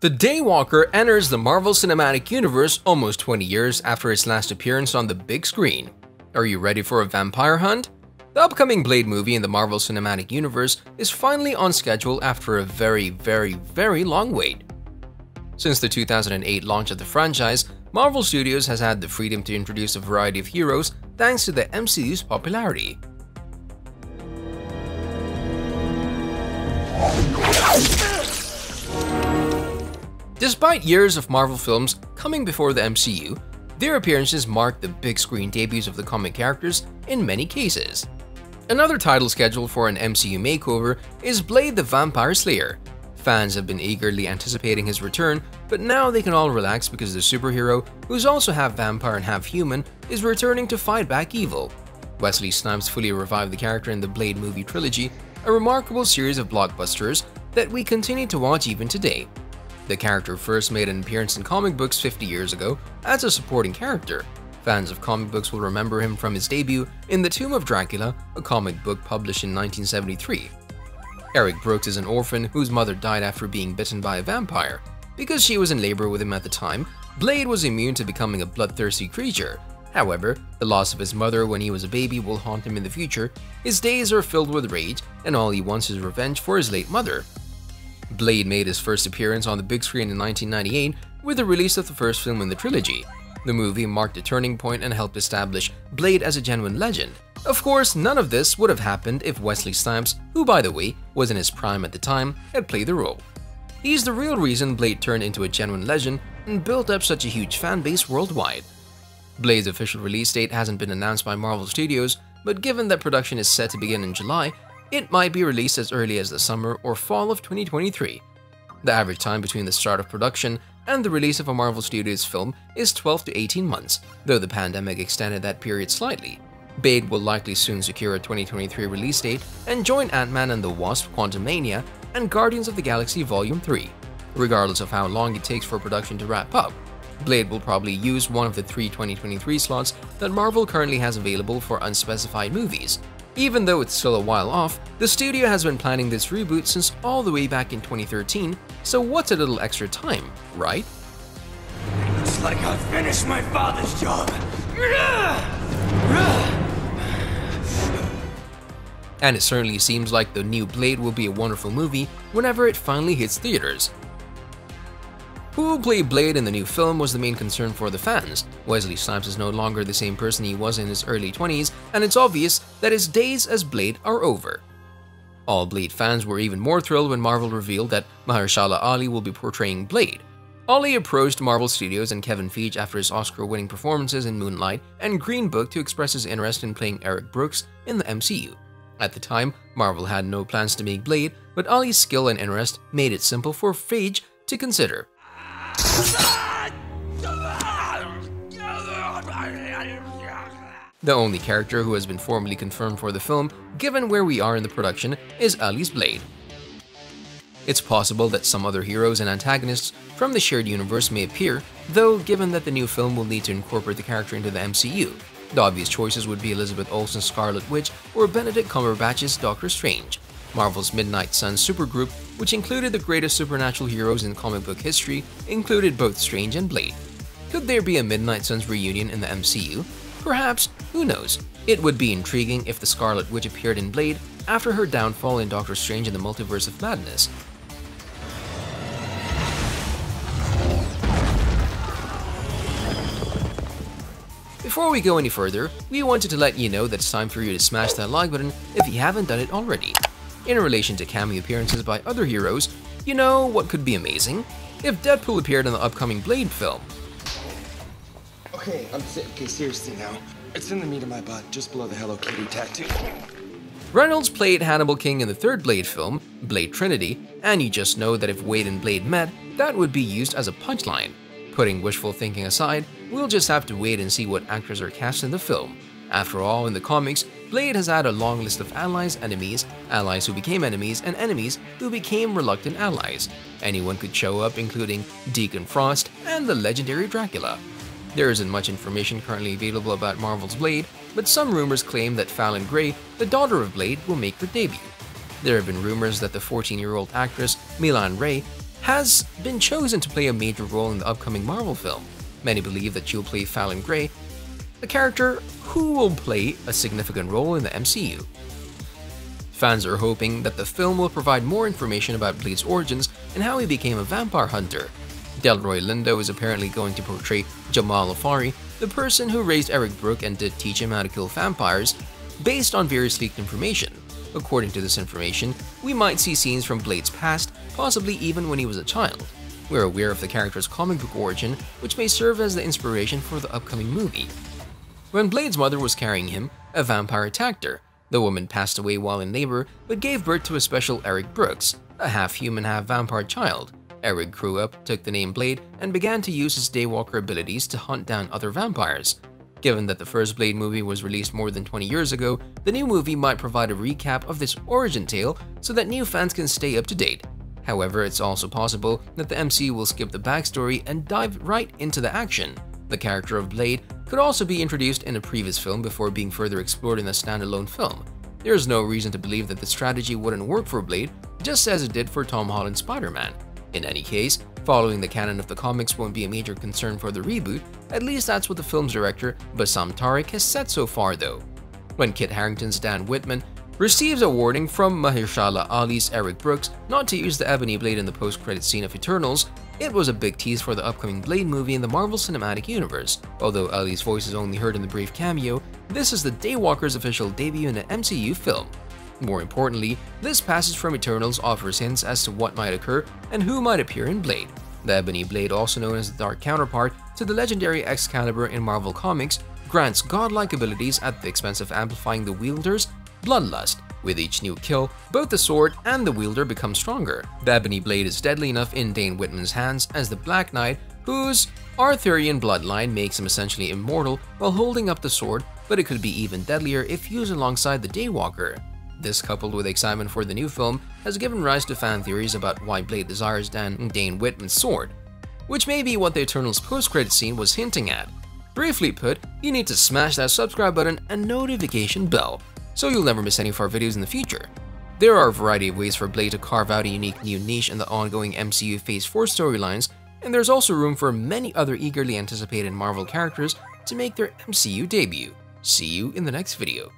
The Daywalker enters the Marvel Cinematic Universe almost 20 years after its last appearance on the big screen. Are you ready for a vampire hunt? The upcoming Blade movie in the Marvel Cinematic Universe is finally on schedule after a very, very, very long wait. Since the 2008 launch of the franchise, Marvel Studios has had the freedom to introduce a variety of heroes thanks to the MCU's popularity. Despite years of Marvel films coming before the MCU, their appearances mark the big screen debuts of the comic characters in many cases. Another title scheduled for an MCU makeover is Blade the Vampire Slayer. Fans have been eagerly anticipating his return, but now they can all relax because the superhero, who's also half vampire and half human, is returning to fight back evil. Wesley Snipes fully revived the character in the Blade movie trilogy, a remarkable series of blockbusters that we continue to watch even today. The character first made an appearance in comic books 50 years ago as a supporting character. Fans of comic books will remember him from his debut in The Tomb of Dracula, a comic book published in 1973. Eric Brooks is an orphan whose mother died after being bitten by a vampire. Because she was in labor with him at the time, Blade was immune to becoming a bloodthirsty creature. However, the loss of his mother when he was a baby will haunt him in the future. His days are filled with rage, and all he wants is revenge for his late mother. Blade made his first appearance on the big screen in 1998 with the release of the first film in the trilogy. The movie marked a turning point and helped establish Blade as a genuine legend. Of course, none of this would have happened if Wesley Snipes, who by the way was in his prime at the time, had played the role. He's the real reason Blade turned into a genuine legend and built up such a huge fan base worldwide. Blade's official release date hasn't been announced by Marvel Studios, but given that production is set to begin in July, it might be released as early as the summer or fall of 2023. The average time between the start of production and the release of a Marvel Studios film is 12 to 18 months, though the pandemic extended that period slightly. Blade will likely soon secure a 2023 release date and join Ant-Man and the Wasp Quantumania and Guardians of the Galaxy Volume 3. Regardless of how long it takes for production to wrap up, Blade will probably use one of the three 2023 slots that Marvel currently has available for unspecified movies, even though it's still a while off, the studio has been planning this reboot since all the way back in 2013, so what's a little extra time, right? Looks like I've finished my father's job. And it certainly seems like the new Blade will be a wonderful movie whenever it finally hits theaters. Who will play Blade in the new film was the main concern for the fans. Wesley Snipes is no longer the same person he was in his early 20s, and it's obvious that his days as Blade are over. All Blade fans were even more thrilled when Marvel revealed that Mahershala Ali will be portraying Blade. Ali approached Marvel Studios and Kevin Feige after his Oscar-winning performances in Moonlight and Green Book to express his interest in playing Eric Brooks in the MCU. At the time, Marvel had no plans to make Blade, but Ali's skill and interest made it simple for Feige to consider. The only character who has been formally confirmed for the film, given where we are in the production, is Ali's Blade. It's possible that some other heroes and antagonists from the shared universe may appear, though given that the new film will need to incorporate the character into the MCU, the obvious choices would be Elizabeth Olsen's Scarlet Witch or Benedict Cumberbatch's Doctor Strange. Marvel's Midnight Suns supergroup, which included the greatest supernatural heroes in comic book history, included both Strange and Blade. Could there be a Midnight Suns reunion in the MCU? Perhaps, who knows? It would be intriguing if the Scarlet Witch appeared in Blade after her downfall in Doctor Strange in the Multiverse of Madness. Before we go any further, we wanted to let you know that it's time for you to smash that like button if you haven't done it already. In relation to cameo appearances by other heroes, you know what could be amazing? If Deadpool appeared in the upcoming Blade film. Okay, I'm okay, seriously now. It's in the meat of my butt, just below the Hello Kitty tattoo. Reynolds played Hannibal King in the third Blade film, Blade Trinity, and you just know that if Wade and Blade met, that would be used as a punchline. Putting wishful thinking aside, we'll just have to wait and see what actors are cast in the film. After all, in the comics, Blade has had a long list of allies, enemies, allies who became enemies, and enemies who became reluctant allies. Anyone could show up, including Deacon Frost and the legendary Dracula. There isn't much information currently available about Marvel's Blade, but some rumors claim that Fallon Grey, the daughter of Blade, will make her debut. There have been rumors that the 14-year-old actress Milan Ray has been chosen to play a major role in the upcoming Marvel film. Many believe that she'll play Fallon Grey, a character who will play a significant role in the MCU. Fans are hoping that the film will provide more information about Blade's origins and how he became a vampire hunter. Delroy Lindo is apparently going to portray Jamal Afari, the person who raised Eric Brooke and did teach him how to kill vampires, based on various leaked information. According to this information, we might see scenes from Blade's past, possibly even when he was a child. We're aware of the character's comic book origin, which may serve as the inspiration for the upcoming movie. When Blade's mother was carrying him, a vampire attacked her, the woman passed away while in labor, but gave birth to a special Eric Brooks, a half-human, half-vampire child. Eric grew up, took the name Blade, and began to use his Daywalker abilities to hunt down other vampires. Given that the first Blade movie was released more than 20 years ago, the new movie might provide a recap of this origin tale so that new fans can stay up to date. However, it's also possible that the MCU will skip the backstory and dive right into the action. The character of Blade could also be introduced in a previous film before being further explored in a standalone film. There is no reason to believe that the strategy wouldn't work for Blade, just as it did for Tom Holland's Spider-Man. In any case, following the canon of the comics won't be a major concern for the reboot, at least that's what the film's director, Bassam Tariq, has said so far though. When Kit Harington's Dan Whitman receives a warning from Mahershala Ali's Eric Brooks not to use the Ebony Blade in the post-credit scene of Eternals, it was a big tease for the upcoming Blade movie in the Marvel Cinematic Universe. Although Ali's voice is only heard in the brief cameo, this is the Daywalker's official debut in an MCU film. More importantly, this passage from Eternals offers hints as to what might occur and who might appear in Blade. The Ebony Blade, also known as the Dark counterpart to the legendary Excalibur in Marvel Comics, grants godlike abilities at the expense of amplifying the wielder's bloodlust with each new kill, both the sword and the wielder become stronger. The Ebony Blade is deadly enough in Dane Whitman's hands as the Black Knight, whose Arthurian bloodline makes him essentially immortal while holding up the sword, but it could be even deadlier if used alongside the Daywalker. This, coupled with excitement for the new film, has given rise to fan theories about why Blade desires Dan Dane Whitman's sword, which may be what the Eternals post-credit scene was hinting at. Briefly put, you need to smash that subscribe button and notification bell so you'll never miss any of our videos in the future. There are a variety of ways for Blade to carve out a unique new niche in the ongoing MCU Phase 4 storylines, and there's also room for many other eagerly anticipated Marvel characters to make their MCU debut. See you in the next video.